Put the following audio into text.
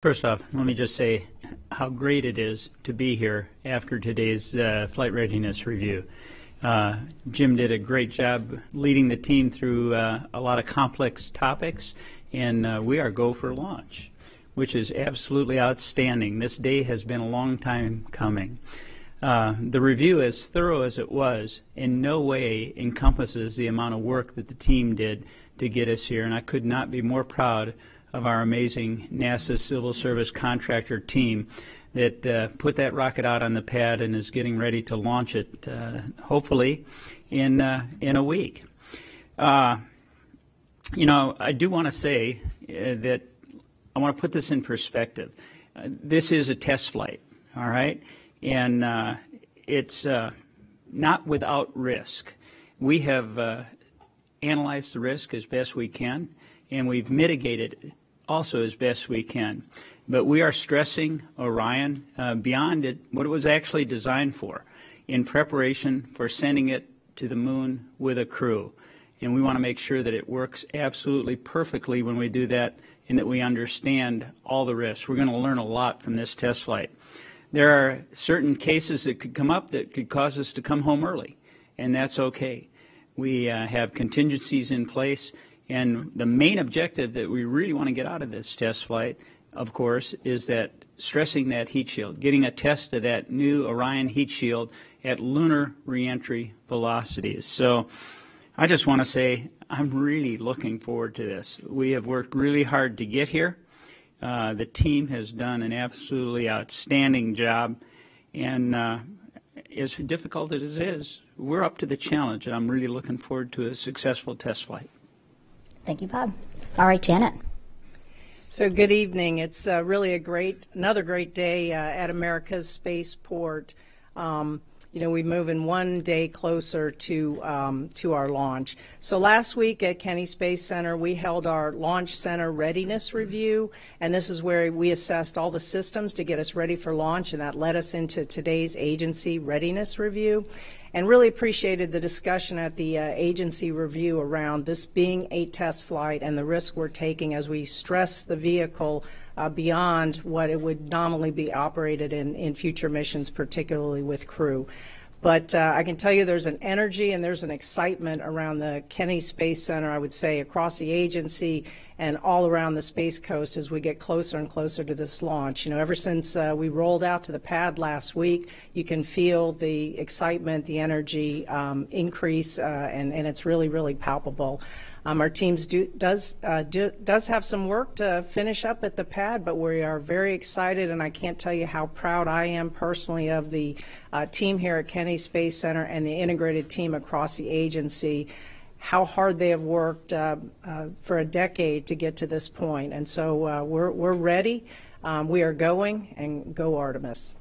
First off, let me just say how great it is to be here after today's uh, flight readiness review. Uh, Jim did a great job leading the team through uh, a lot of complex topics, and uh, we are go for launch, which is absolutely outstanding. This day has been a long time coming. Uh, the review, as thorough as it was, in no way encompasses the amount of work that the team did to get us here, and I could not be more proud of our amazing NASA Civil Service contractor team that uh, put that rocket out on the pad and is getting ready to launch it, uh, hopefully, in uh, in a week. Uh, you know, I do want to say uh, that I want to put this in perspective. Uh, this is a test flight, all right, and it's not without risk. We have analyzed the risk as best we can, and we've mitigated also as best we can. But we are stressing Orion uh, beyond it, what it was actually designed for in preparation for sending it to the moon with a crew. And we want to make sure that it works absolutely perfectly when we do that and that we understand all the risks. We're going to learn a lot from this test flight. There are certain cases that could come up that could cause us to come home early, and that's okay. We uh, have contingencies in place and the main objective that we really want to get out of this test flight, of course, is that stressing that heat shield, getting a test of that new Orion heat shield at lunar reentry velocities. So I just want to say I'm really looking forward to this. We have worked really hard to get here. Uh, the team has done an absolutely outstanding job. And uh, as difficult as it is, we're up to the challenge, and I'm really looking forward to a successful test flight. Thank you, Bob. All right, Janet. So, good evening. It's uh, really a great, another great day uh, at America's Spaceport. Um, you know, we're moving one day closer to um, to our launch. So last week at Kennedy Space Center, we held our Launch Center readiness review, and this is where we assessed all the systems to get us ready for launch, and that led us into today's agency readiness review and really appreciated the discussion at the uh, agency review around this being a test flight and the risk we're taking as we stress the vehicle uh, beyond what it would nominally be operated in, in future missions, particularly with crew. But uh, I can tell you there's an energy and there's an excitement around the Kennedy Space Center, I would say, across the agency and all around the Space Coast as we get closer and closer to this launch. You know, ever since uh, we rolled out to the pad last week, you can feel the excitement, the energy um, increase, uh, and, and it's really, really palpable. Um, our teams do, does uh, do, does have some work to finish up at the pad, but we are very excited, and I can't tell you how proud I am personally of the uh, team here at Kennedy Space Center and the integrated team across the agency. How hard they have worked uh, uh for a decade to get to this point, and so uh, we're we're ready. Um, we are going, and go Artemis.